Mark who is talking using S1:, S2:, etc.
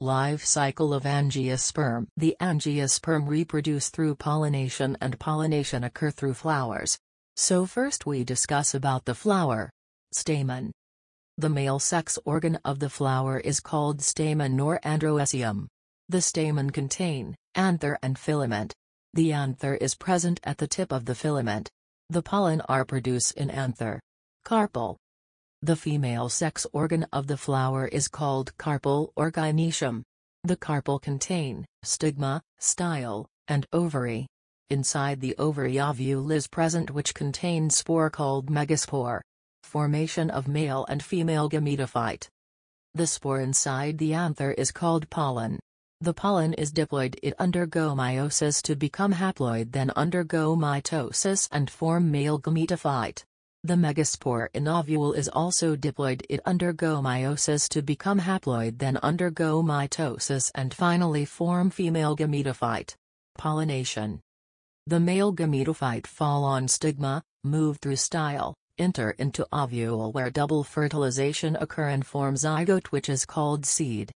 S1: Life cycle of angiosperm The angiosperm reproduce through pollination and pollination occur through flowers. So first we discuss about the flower. Stamen. The male sex organ of the flower is called stamen or androecium. The stamen contain anther and filament. The anther is present at the tip of the filament. The pollen are produced in anther. Carpel. The female sex organ of the flower is called carpel or gynoecium. The carpel contain stigma, style, and ovary. Inside the ovary ovule is present which contains spore called megaspore. Formation of male and female gametophyte. The spore inside the anther is called pollen. The pollen is diploid it undergo meiosis to become haploid then undergo mitosis and form male gametophyte. The megaspore in ovule is also diploid it undergo meiosis to become haploid then undergo mitosis and finally form female gametophyte. Pollination The male gametophyte fall on stigma, move through style, enter into ovule where double fertilization occur and form zygote which is called seed.